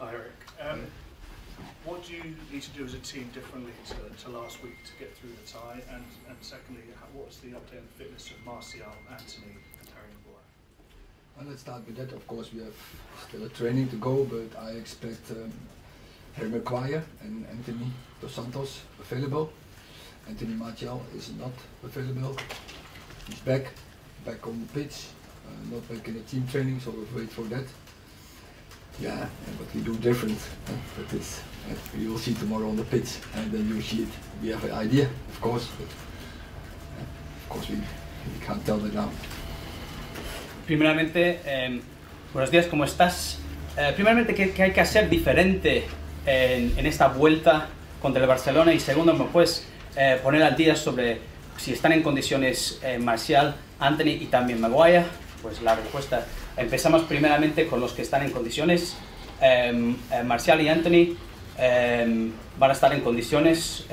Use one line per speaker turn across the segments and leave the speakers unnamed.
Hi, Eric. Um, what do you need to do as a team differently to, to last week to get through the tie? And, and secondly, what's the update on the fitness of Martial, Anthony, and Harry Maguire?
Well, let's start with that. Of course, we have still a training to go, but I expect um, Harry Maguire and Anthony Dos Santos available. Anthony Martial is not available. He's back, back on the pitch, uh, not back in the team training, so we'll wait for that. Yeah, what we do different, uh, that is, uh, you will see tomorrow on the pitch, and then you see it. We have an idea, of course, but of course we, we can't tell that now.
Primeramente, eh, buenos días, ¿cómo estás? Eh, primeramente, ¿qué, ¿qué, hay que hacer diferente en, en, esta vuelta contra el Barcelona? Y segundo, ¿me puedes eh, poner al día sobre si están en condiciones eh, Marcial, Anthony y también Maguire? Pues la respuesta, empezamos primeramente con los que están en condiciones. Eh, Marcial y Anthony van a estar en condiciones,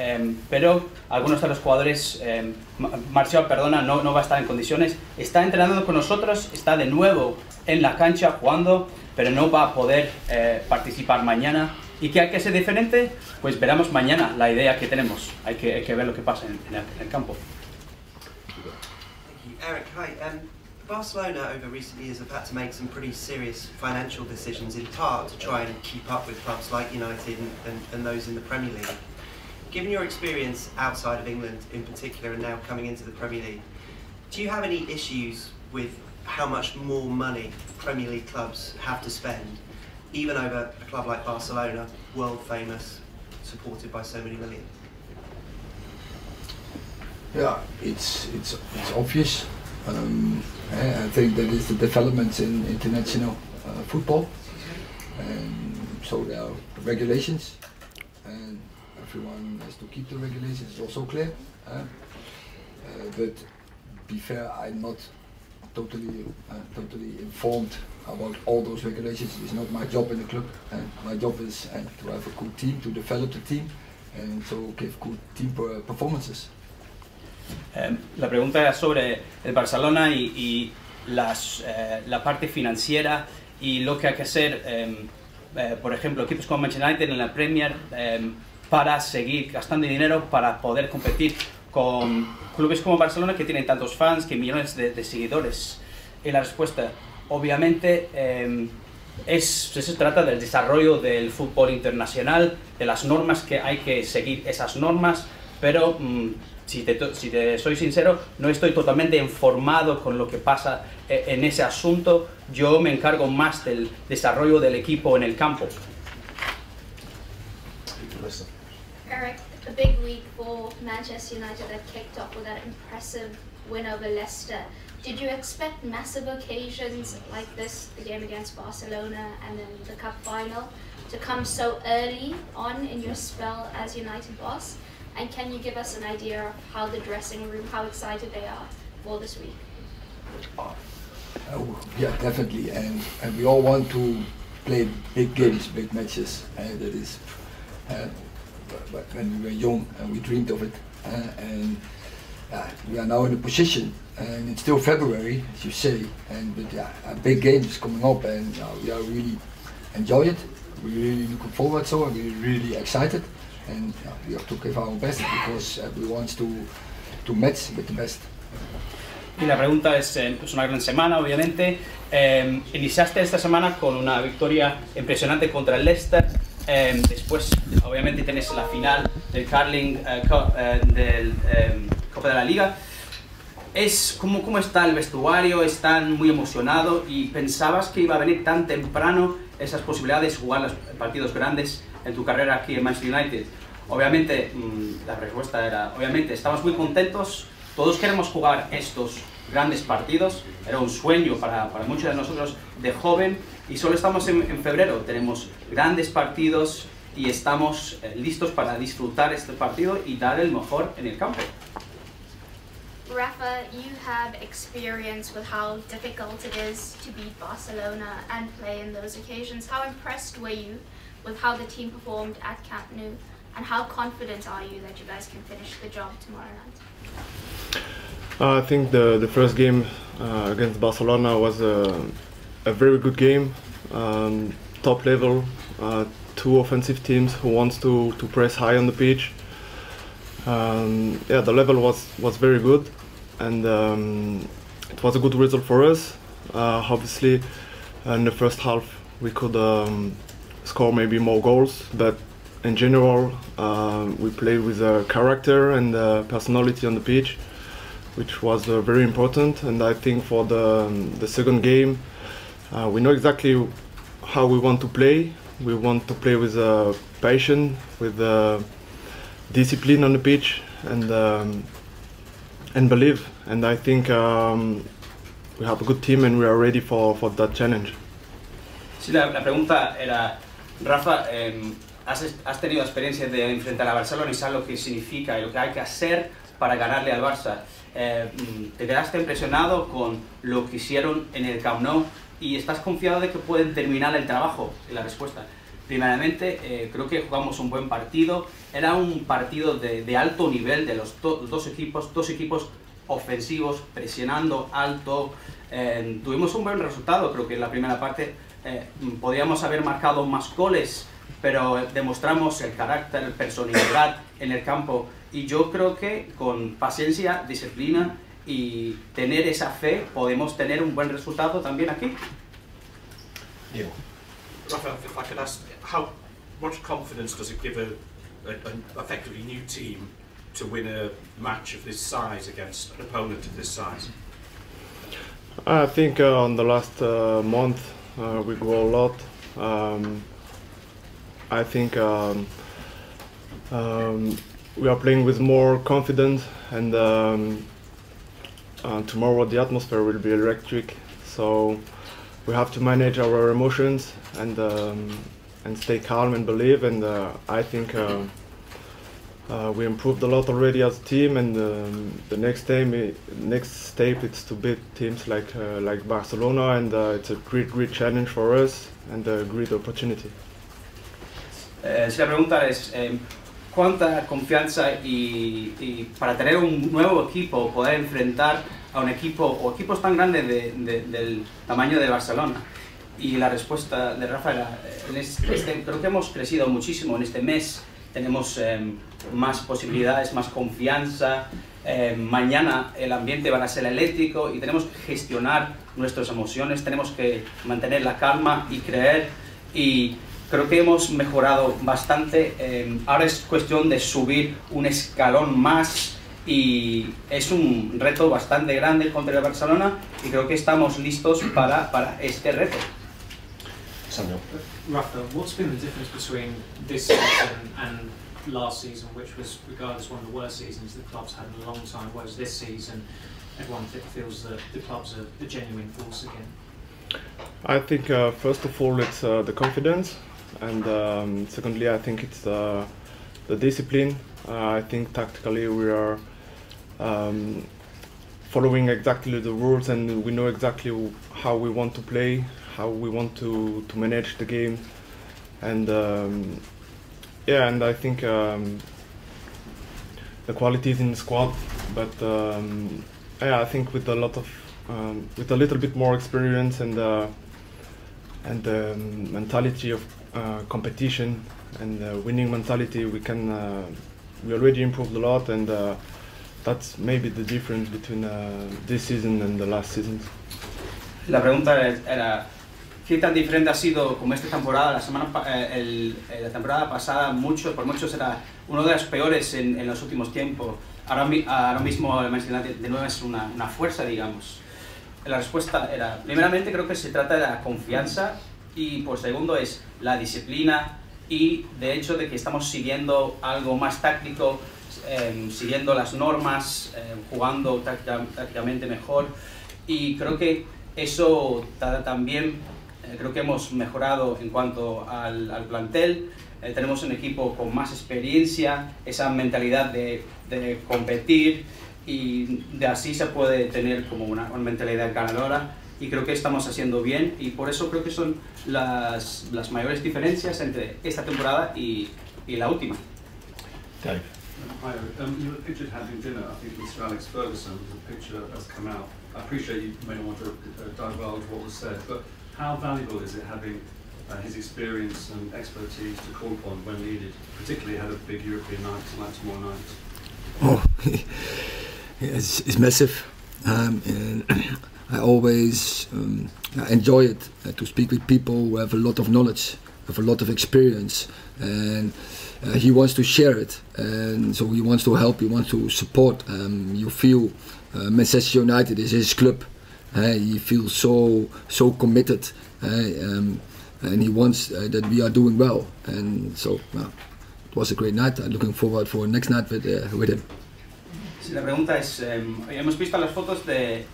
pero algunos de los jugadores, Marcial, perdona, no, no va a estar en condiciones. Está entrenando con nosotros, está de nuevo en la cancha jugando, pero no va a poder eh, participar mañana. ¿Y qué hay que hacer diferente? Pues veremos mañana la idea que tenemos. Hay que, ver lo que pasa en, en, el, en el, campo.
Eric, hi. Um, Barcelona over recent years have had to make some pretty serious financial decisions in part to try and keep up with clubs like United and, and, and those in the Premier League. Given your experience outside of England in particular and now coming into the Premier League, do you have any issues with how much more money Premier League clubs have to spend, even over a club like Barcelona, world famous, supported by so many million?
Yeah, it's it's it's obvious. Um, I think that is the developments in international uh, football, and so there are regulations, and everyone has to keep the regulations. It's also clear. Uh, uh, but be fair, I'm not totally uh, totally informed about all those regulations. It's not my job in the club. Uh, my job is uh, to have a good team, to develop the team, and so give good team performances.
Eh, la pregunta era sobre el Barcelona y, y las, eh, la parte financiera y lo que hay que hacer, eh, por ejemplo, equipos como Manchester United en la Premier para seguir gastando dinero para poder competir con clubes como Barcelona que tienen tantos fans, que millones de, de seguidores. Y la respuesta, obviamente, es, se trata del desarrollo del fútbol internacional, de las normas que hay que seguir esas normas, pero mmm, si te, si te soy sincero, no estoy totalmente informado con lo que pasa en ese asunto. Yo me encargo más del desarrollo del equipo en el campo.
Eric, a big week for Manchester United that kicked off with that impressive win over Leicester. Did you expect massive occasions like this, the game against Barcelona and then the cup final, to come so early on in your spell as United boss? And can you give us an idea of how the dressing room, how excited they are for this week?
Oh, yeah, definitely. And, and we all want to play big games, big matches. And that is, uh, but when we were young and we dreamed of it. Uh, and uh, we are now in a position, and it's still February, as you say. And but yeah, a big game is coming up, and we are really enjoy it. We're really looking forward to, it. we're really excited. And yeah, we have to give our best because uh, we want to, to match with the best.
Y la pregunta es, eh, es una gran semana, obviamente. Eh, iniciaste esta semana con una victoria impresionante contra el Leicester. Eh, después, obviamente, tienes la final del Carling eh, eh, del eh, Copa de la Liga. Es, ¿cómo, ¿Cómo está el vestuario? ¿Están muy emocionados? ¿Y pensabas que iba a venir tan temprano esas posibilidades de jugar los partidos grandes en tu carrera aquí en Manchester United? Obviamente, mmm, la respuesta era, obviamente, estamos muy contentos, todos queremos jugar estos grandes partidos, era un sueño para, para muchos de nosotros de joven y solo estamos en, en febrero, tenemos grandes partidos y estamos eh, listos para disfrutar este partido y dar el mejor en el campo.
Rafa, you have experience with how difficult it is to beat Barcelona and play in those occasions. How impressed were you with how the team performed at Camp Nou? And how confident are you that you guys can finish the job tomorrow night?
Uh, I think the, the first game uh, against Barcelona was a, a, very good game, um, top level, uh, two offensive teams who wants to, to press high on the pitch. Um, yeah, the level was, was very good, and um, it was a good result for us. Uh, obviously, in the first half we could um, score maybe more goals, but in general uh, we played with a character and a personality on the pitch, which was uh, very important. And I think for the the second game, uh, we know exactly how we want to play. We want to play with uh, passion, with uh, discipline on the pitch, and um, and believe. And I think um, we have a good team, and we are ready for, for that challenge.
Sí, la, la pregunta era, Rafa, eh, has, has, tenido experiencia de enfrentar a Barcelona y sabes lo que significa y lo que hay que hacer para ganarle al Barça. Eh, ¿Te quedaste impresionado con lo que hicieron en el Camp Nou y estás confiado de que pueden terminar el trabajo? La respuesta, primeramente, eh, creo que jugamos un buen partido. Era un partido de, de alto nivel de los do, dos equipos, dos equipos ofensivos, presionando alto. Eh, tuvimos un buen resultado, creo que en la primera parte eh, podíamos haber marcado más goles, pero demostramos el carácter, personalidad en el campo. Y yo creo que con paciencia, disciplina y tener esa fe podemos tener un buen resultado también aquí.
Neil. Rafa, if I could ask, how much confidence does it give a, a, an effectively new team to win a match of this size against an opponent of this size?
I think uh, on the last uh, month uh, we grow a lot. Um, I think um, um, we are playing with more confidence, and um, uh, tomorrow the atmosphere will be electric. So we have to manage our emotions and um, and stay calm and believe. And uh, I think. Uh, uh, we improved a lot already as a team, and um, the next time, next step, is to beat teams like uh, like Barcelona, and uh, it's a great, great challenge for us and a great opportunity.
Eh, si la pregunta es eh, cuánta confianza y, y, para tener un nuevo equipo, poder enfrentar a un equipo o equipos tan grandes de, de, del tamaño de Barcelona. Y la respuesta de Rafa era, en este, creo que hemos crecido muchísimo en este mes tenemos eh, más posibilidades, más confianza. Eh, mañana el ambiente va a ser eléctrico y tenemos que gestionar nuestras emociones, tenemos que mantener la calma y creer. Y creo que hemos mejorado bastante. Eh, ahora es cuestión de subir un escalón más y es un reto bastante grande contra el Barcelona y creo que estamos listos para, para este reto.
Samuel.
Rafa, what's been the difference between this season and last season, which was regarded as one of the worst seasons the club's had in a long time, whereas this season everyone feels that the club's a, a genuine force again?
I think uh, first of all it's uh, the confidence, and um, secondly I think it's uh, the discipline. Uh, I think tactically we are um, following exactly the rules, and we know exactly how we want to play, how we want to, to manage the game, and um, yeah, and I think um, the quality is in the squad, but um, yeah, I think with a lot of um, with a little bit more experience and uh, and the mentality of uh, competition and uh, winning mentality, we can uh, we already improved a lot, and uh, that's maybe the difference between this season and the last seasons.
La pregunta era ¿Qué tan diferente ha sido como esta temporada? La, semana, eh, el, eh, la temporada pasada, mucho, por muchos era uno de los peores en, en los últimos tiempos. Ahora, ahora mismo el Manchester United de nuevo es una, una, fuerza, digamos. La respuesta era, primeramente creo que se trata de la confianza y por segundo es la disciplina y de hecho de que estamos siguiendo algo más táctico, eh, siguiendo las normas, eh, jugando tácticamente mejor y creo que eso también eh, creo que hemos mejorado en cuanto al, al plantel. Eh, tenemos un equipo con más experiencia, esa mentalidad de, de, competir y de así se puede tener como una, una, mentalidad ganadora y creo que estamos haciendo bien y por eso creo que son las, las mayores diferencias entre esta temporada y, y la última.
Dave. Hi, um, you were pictured having dinner, I think, with Sir Alex Ferguson. The picture has come out. I appreciate you may not want to uh, divulge what was said, but how valuable is it having uh, his experience and expertise to call upon when needed, particularly ahead of big European nights like tomorrow night?
Oh, it's, it's massive. Um, I always um, enjoy it uh, to speak with people who have a lot of knowledge, have a lot of experience, and uh, he wants to share it. And so he wants to help, he wants to support. Um, you feel uh, Manchester United is his club. Uh, he feels so so committed, uh, um, and he wants uh, that we are doing well. And so it was a great night. I'm looking forward for next night with uh, with him.
La pregunta es, eh, hemos visto las fotos de,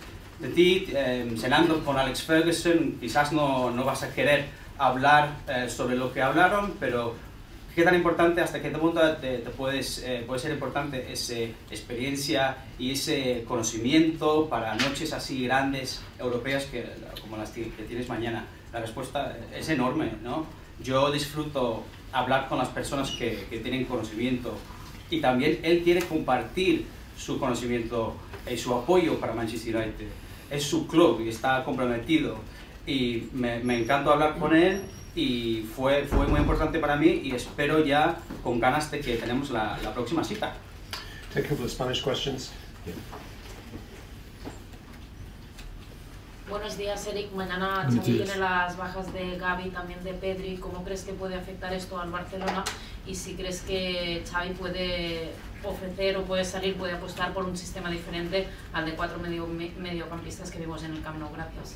de ti eh, cenando con Alex Ferguson, quizás no, no vas a querer hablar eh, sobre lo que hablaron, pero ¿qué tan importante, hasta qué punto te, te puedes, eh, puede ser importante esa experiencia y ese conocimiento para noches así grandes, europeas, que, como las que tienes mañana? La respuesta es enorme, ¿no? Yo disfruto hablar con las personas que, que tienen conocimiento y también él quiere compartir su conocimiento y su apoyo para Manchester United. Es su club y está comprometido y me, me encanta hablar con él y fue, fue muy importante para mí y espero ya con ganas de que tenemos la, la próxima cita.
Take a couple of Spanish questions.
Buenos días, Eric. Mañana Xavi tiene las bajas de Gaby, también de Pedri. ¿Cómo crees que puede afectar esto al Barcelona? Y si crees que Xavi puede ofrecer o puede salir, puede apostar por un sistema diferente al de cuatro medio, me- mediocampistas que vimos en el Camp Nou. Gracias.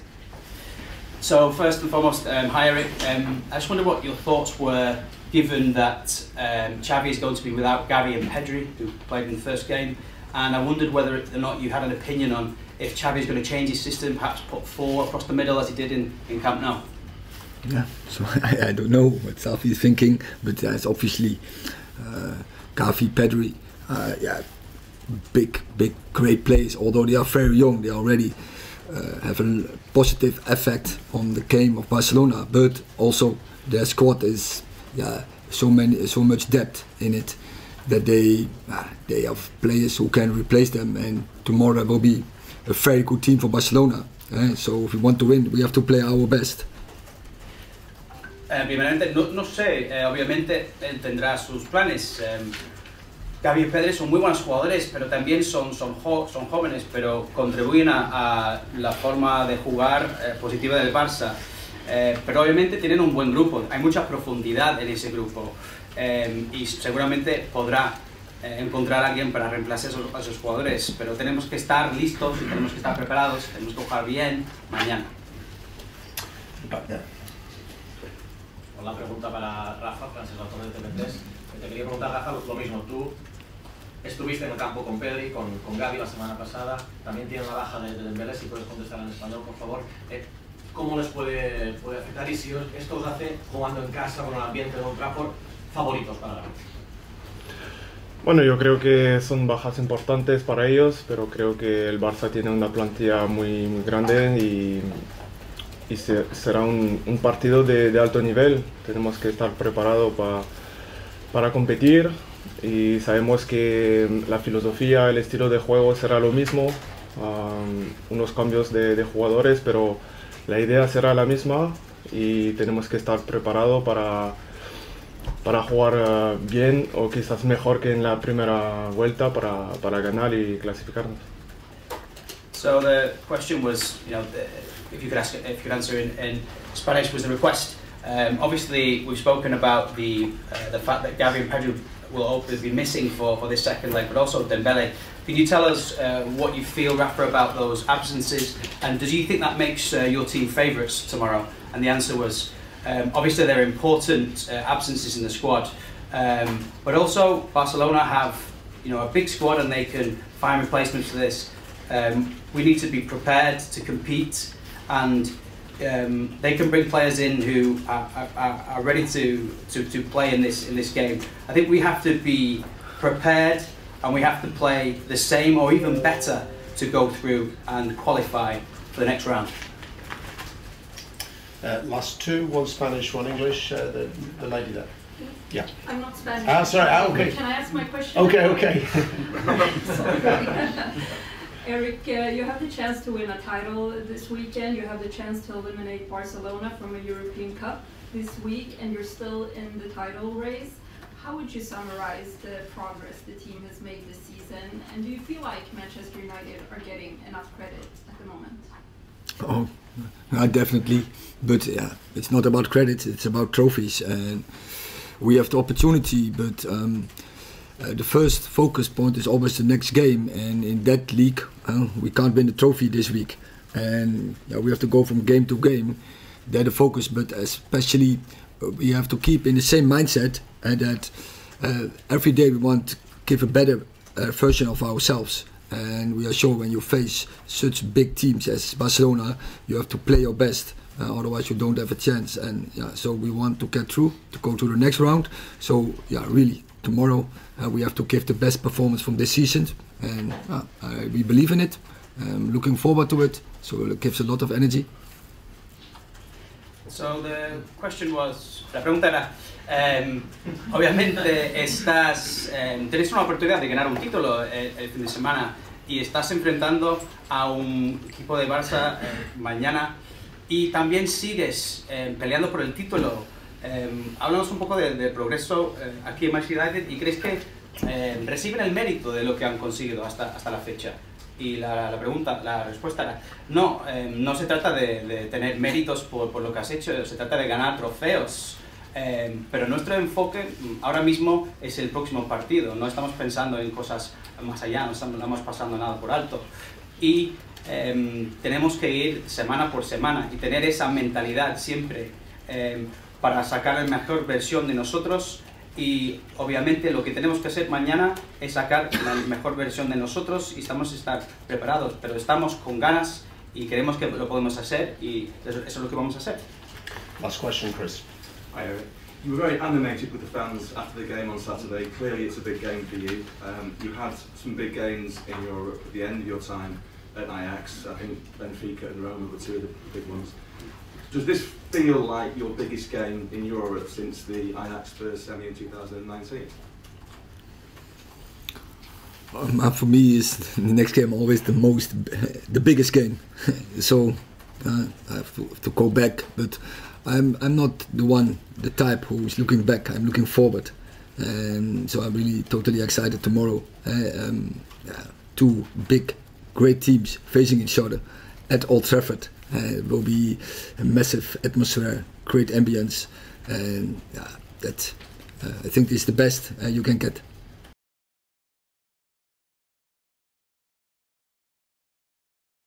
So first and foremost, um, hi Eric. Um, I just wonder what your thoughts were, given that um, Xavi is going to be without Gavi and Pedri, who played in the first game, and I wondered whether or not you had an opinion on if Xavi is going to change his system, perhaps put four across the middle as he did in, in Camp Nou.
Yeah, so I, I don't know what Safi is thinking, but uh, it's obviously uh, Gavi, Pedri, uh, yeah, big, big, great players. Although they are very young, they already uh, have a positive effect on the game of Barcelona. But also their squad is, yeah, so many, so much depth in it that they, uh, they have players who can replace them, and tomorrow will be a very good team for Barcelona. eh? so if we want to win, we have to play our best.
Eh, no, no sé, eh, obviamente tendrá sus planes. Eh, Gavi y Pedri son muy buenos jugadores, pero también son, son, jo- son jóvenes, pero contribuyen a, a la forma de jugar eh, positiva del Barça. Eh, pero obviamente tienen un buen grupo, hay mucha profundidad en ese grupo eh, y seguramente podrá eh, encontrar a alguien para reemplazar a esos, a esos jugadores, pero tenemos que estar listos y tenemos que estar preparados, tenemos que jugar bien mañana.
Una pregunta para Rafa, Francesc Autor de TV3. Te quería preguntar, Rafa, lo mismo. Tú estuviste en el campo con Pedri, con, con Gaby la semana pasada. También tiene la baja de, de Dembélé, si puedes contestar en español, por favor. Eh, ¿Cómo les puede, puede afectar y si esto os hace, jugando en casa con el ambiente de Old Trafford, favoritos para ganar?
Bueno, yo creo que son bajas importantes para ellos, pero creo que el Barça tiene una plantilla muy, muy grande y, y se- será un, un partido de, de alto nivel. Tenemos que estar preparados pa- para competir y sabemos que la filosofía, el estilo de juego será lo mismo, um, unos cambios de, de jugadores, pero la idea será la misma y tenemos que estar preparados para para jugar eh, bien o quizás mejor que en la primera vuelta para, para ganar y clasificarnos.
So the question was, you know, if you could ask, if you could answer in, in Spanish, was the request. Um, obviously, we've spoken about the uh, the fact that Gavi and Pedro will hopefully be missing for, for this second leg, but also Dembele. Can you tell us uh, what you feel, Rafa, about those absences, and do you think that makes uh, your team favourites tomorrow? And the answer was, um, obviously, they're important uh, absences in the squad, um, but also Barcelona have, you know, a big squad and they can find replacements for this. Um, we need to be prepared to compete, and um, they can bring players in who are, are, are ready to, to, to play in this in this game. I think we have to be prepared, and we have to play the same or even better to go through and qualify for the next round.
Uh, last two, one Spanish, one English. Uh, the, the lady there. Yeah.
I'm not Spanish.
Ah, sorry. Ah, okay.
Can I ask my question?
Okay, okay.
Eric, uh, you have the chance to win a title this weekend. You have the chance to eliminate Barcelona from a European Cup. this week and you're still in the title race. How would you summarize the progress the team has made this season? And do you feel like Manchester United are getting enough credit at the moment?
Oh, uh, definitely. But yeah, it's not about credit. It's about trophies, and we have the opportunity. But um, uh, the first focus point is always the next game, and in that league, uh, we can't win the trophy this week, and yeah, we have to go from game to game. They're the focus, but especially uh, we have to keep in the same mindset and that uh, every day we want to give a better uh, version of ourselves. And we are sure when you face such big teams as Barcelona, you have to play your best. Uh, otherwise, you don't have a chance. And yeah, so we want to get through to go to the next round. So yeah, really, tomorrow uh, we have to give the best performance from this season, and uh, we believe in it. Um, looking forward to it. So it gives a lot of energy.
So the question was, la pregunta era, um, obviamente estás, um, tienes una oportunidad de ganar un título el, el, fin de semana y estás enfrentando a un equipo de Barça eh, mañana y también sigues eh, peleando por el título. Eh, háblanos un poco del de progreso aquí en Manchester United y crees que reciben el mérito de lo que han conseguido hasta, hasta la fecha. Y la, la, pregunta, la respuesta era, no, eh, no se trata de, de tener méritos por, por, lo que has hecho, se trata de ganar trofeos. Eh, pero nuestro enfoque mm, ahora mismo es el próximo partido, no estamos pensando en cosas más allá, no estamos pasando nada por alto. Y eh, tenemos que ir semana por semana y tener esa mentalidad siempre para sacar la mejor versión de nosotros y obviamente lo que tenemos que hacer mañana es sacar la mejor versión de nosotros y estamos a estar preparados, pero estamos con ganas y creemos que lo podemos hacer y eso, es lo que vamos a hacer.
Last question, Chris.
Hi, Eric. You were very animated with the fans after the game on Saturday. Clearly, it's a big game for you. Um, you had some big games in Europe at the end of your time at Ajax. I think Benfica and Roma were two of the big ones. Does this feel like your biggest game in Europe since the Ajax Spurs semi in 2019?
Um, for me, is the next game always the most, the biggest game. so uh, I have to, to, go back, but I'm I'm not the one, the type who is looking back. I'm looking forward, and so I'm really totally excited tomorrow. Uh, um, yeah, two big, great teams facing each other at Old Trafford. Uh, it will be a massive atmosphere, great ambience, and yeah, that uh, I think is the best uh, you can get.